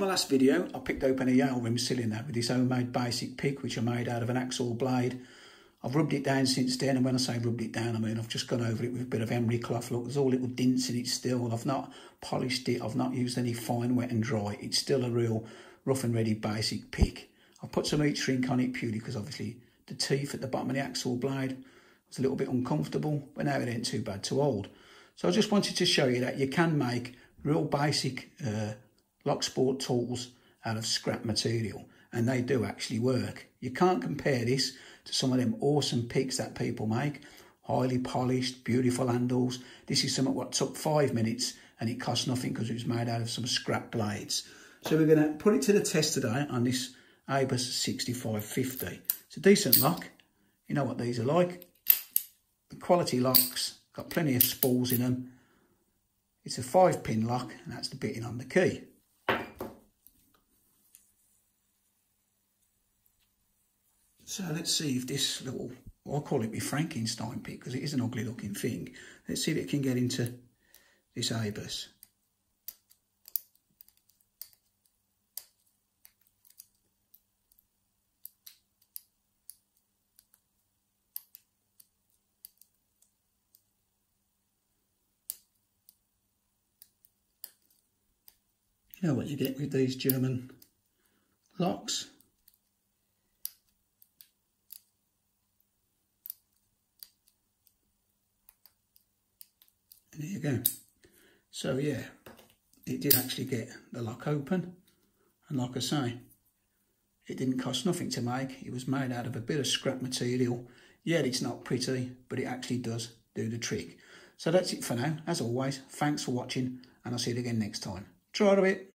My last video, I picked open a Yale rim cylinder with this homemade basic pick, which I made out of an hacksaw blade. I've rubbed it down since then, and when I say rubbed it down, I mean I've just gone over it with a bit of emery cloth. Look, there's all little dints in it still. I've not polished it. I've not used any fine wet and dry. It's still a real rough and ready basic pick. I've put some heat shrink on it purely because obviously the teeth at the bottom of the hacksaw blade was a little bit uncomfortable, but now it ain't too bad to hold. So I just wanted to show you that you can make real basic uh, lock sport tools out of scrap material and they do actually work. You can't compare this to some of them awesome picks that people make. Highly polished, beautiful handles. This is something what took five minutes and it cost nothing because it was made out of some scrap blades. So we're going to put it to the test today on this Abus 6550. It's a decent lock. You know what these are like. The quality locks, got plenty of spools in them. It's a five pin lock and that's the bitting on the key. So let's see if this little, I'll call it my Frankenstein pick because it is an ugly looking thing. Let's see if it can get into this Abus. You know what you get with these German locks? There you go. So yeah, it did actually get the lock open. And like I say, it didn't cost nothing to make. It was made out of a bit of scrap material. Yeah, it's not pretty, but it actually does do the trick. So that's it for now. As always, thanks for watching, and I'll see you again next time. Try it a bit.